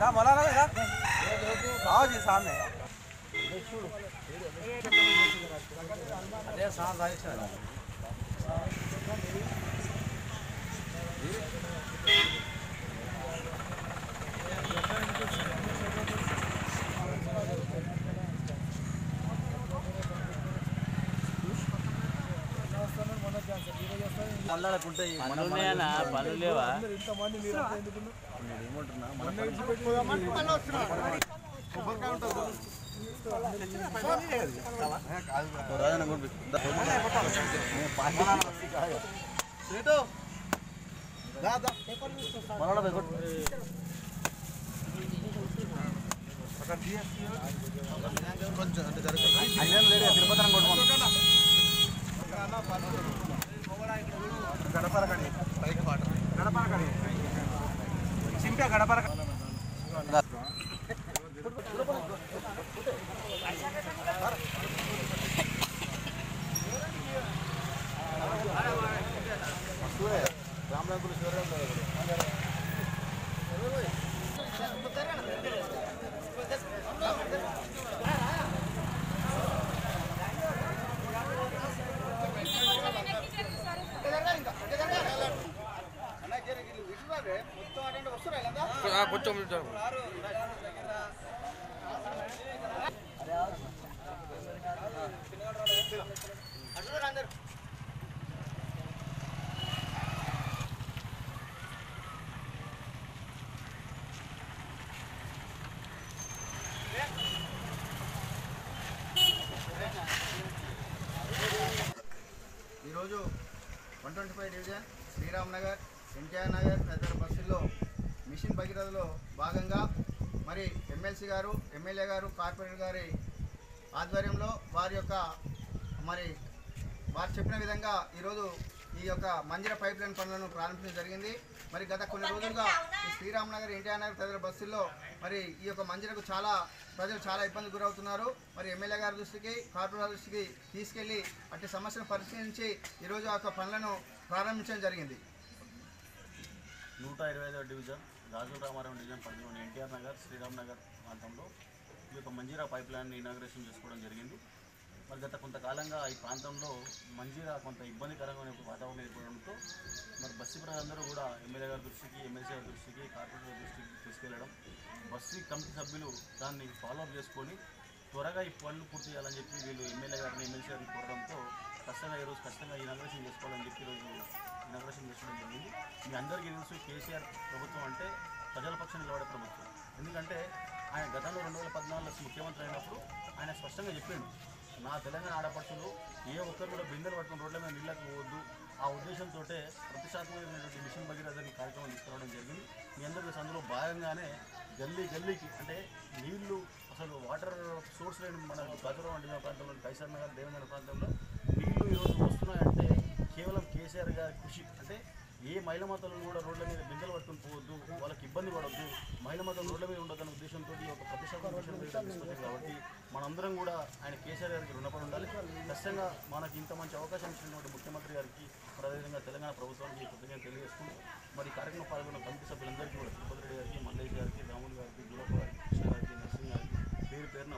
దా మొలానా కదా आओ जी सामने అదే సార్ రాజేశ్వర మాట్లాడకుంటే పనులున్నాయనా పనులు లేవా కొంచెం అంటే జరగదు తిరుపతి కొట్టుకోండి గడపర కడి పైకి పాట గడపర కడి क्या खड़ा पर? గడపర ఈరోజు one twenty five division Sriram Nagar NTR Nagar తదితర బస్సుల్లో మిషన్ భగీరథలో భాగంగా మరి ఎమ్మెల్సీ గారు ఎమ్మెల్యే గారు కార్పొరేటర్ గారి ఆధ్వర్యంలో వారి యొక్క మరి వారు చెప్పిన విధంగా ఈరోజు ఈ యొక్క మందిర పైప్ లైన్ పనులను ప్రారంభించడం జరిగింది. మరి గత కొన్ని రోజులుగా శ్రీరామనగర్ నగర్ ఎన్టీఆర్ నగర్ తదితర బస్సుల్లో మరి ఈ యొక్క మందిరకు చాలా ప్రజలు చాలా ఇబ్బంది గురవుతున్నారు. మరి ఎమ్మెల్యే గారి దృష్టికి కార్పొరేటర్ దృష్టికి తీసుకెళ్ళి అట్టి సమస్యను పరిశీలించి ఈరోజు ఆ యొక్క పనులను ప్రారంభించడం జరిగింది. నూట ఇరవై ఐదవ డివిజన్. రాజుల రామారావు డివిజన్ పరిధిలోని ఎన్టీఆర్ నగర్ శ్రీరామ్ నగర్ ప్రాంతంలో ఈ యొక్క మంజీరా పైప్ లైన్ని ఇనాగ్రేషన్ చేసుకోవడం జరిగింది. మరి గత కొంతకాలంగా ఈ ప్రాంతంలో మంజీరా కొంత ఇబ్బందికరమైన వాతావరణం ఏర్పడడంతో మరి బస్సు ప్రజలందరూ కూడా ఎమ్మెల్యే గారి దృష్టికి ఎమ్మెల్సీ గారి దృష్టికి కార్పొరేటర్ దృష్టికి తీసుకెళ్ళడం బస్సు కమిటీ సభ్యులు దాన్ని ఫాలోఅప్ చేసుకొని త్వరగా ఈ పనులు పూర్తి చేయాలని చెప్పి వీళ్ళు ఎమ్మెల్యే గారిని ఎమ్మెల్సీ గారిని కోరడంతో ఖచ్చితంగా ఈరోజు ఖచ్చితంగా ఇనాగ్రేషన్ చేసుకోవాలని చెప్పి ఈరోజు డెకరేషన్ చేసుకోవడం జరిగింది. మీ అందరికీ తెలుసు కేసీఆర్ ప్రభుత్వం అంటే ప్రజల పక్షం నిలబడే ప్రభుత్వం. ఎందుకంటే ఆయన గతంలో రెండు వేల పద్నాలుగులో ముఖ్యమంత్రి అయినప్పుడు ఆయన స్పష్టంగా చెప్పిండు నా తెలంగాణ ఆడపడుచులు ఏ ఒక్కరు కూడా బిందెలు పట్టుకుని రోడ్ల మీద నీళ్ళకు పోవద్దు. ఆ ఉద్దేశంతో ప్రతిష్టాత్మకమైనటువంటి మిషన్ భగీరథని కార్యక్రమం తీసుకురావడం జరిగింది. మీ అందరికీ అందులో భాగంగానే గల్లీ గల్లీకి అంటే నీళ్ళు అసలు వాటర్ సోర్స్ లేని మన గజరావు వంటి ప్రాంతంలో కైసర్ నగర్ దేవేంద్ర ప్రాంతంలో నీళ్ళు ఈరోజు వస్తున్నాయంటే ఏ మహిళ మాతలను కూడా రోడ్ల మీద బిందెలు పట్టుకుని పోవద్దు వాళ్ళకి ఇబ్బంది పడవద్దు మహిళ మాతలు రోడ్ల మీద ఉండదన్న ఉద్దేశంతో ఈ ఒక ప్రతిష్టాత్మక కాబట్టి మనందరం కూడా ఆయన కేసీఆర్ గారికి రుణపడి ఉండాలి. ఖచ్చితంగా మనకి ఇంత మంచి అవకాశం ఇచ్చినటువంటి ముఖ్యమంత్రి గారికి అదేవిధంగా తెలంగాణ ప్రభుత్వానికి కృతజ్ఞత తెలియజేసుకుంటూ మరి కార్యక్రమం పాల్గొన్న కమిటీ సభ్యులందరికీ కూడా తిరుపతి రెడ్డి గారికి మల్లేష్ గారికి రాములు గారికి గురప్ప గారికి కృష్ణ గారికి నరసింహ గారికి పేరు పేరున